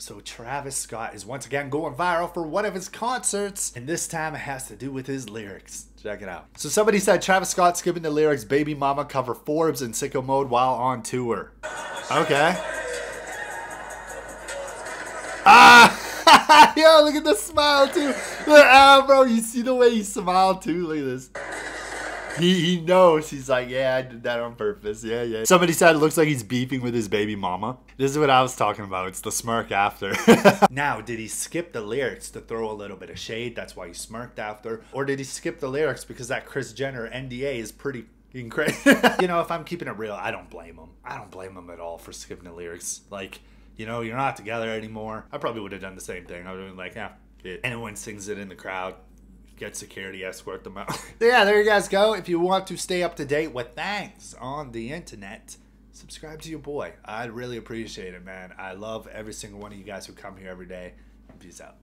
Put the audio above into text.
So Travis Scott is once again going viral for one of his concerts, and this time it has to do with his lyrics. Check it out. So somebody said Travis Scott skipping the lyrics "Baby Mama" cover Forbes in sicko mode while on tour. Okay. Ah, yo, look at the smile too. Ah, bro, you see the way he smiled too. Look at this. He, he knows. He's like, yeah, I did that on purpose. Yeah, yeah. Somebody said it looks like he's beefing with his baby mama. This is what I was talking about. It's the smirk after. now, did he skip the lyrics to throw a little bit of shade? That's why he smirked after. Or did he skip the lyrics because that Kris Jenner NDA is pretty crazy? you know, if I'm keeping it real, I don't blame him. I don't blame him at all for skipping the lyrics. Like, you know, you're not together anymore. I probably would have done the same thing. I would have been like, yeah, it. anyone sings it in the crowd get security escort them out. yeah, there you guys go. If you want to stay up to date with things on the internet, subscribe to your boy. I'd really appreciate it, man. I love every single one of you guys who come here every day. Peace out.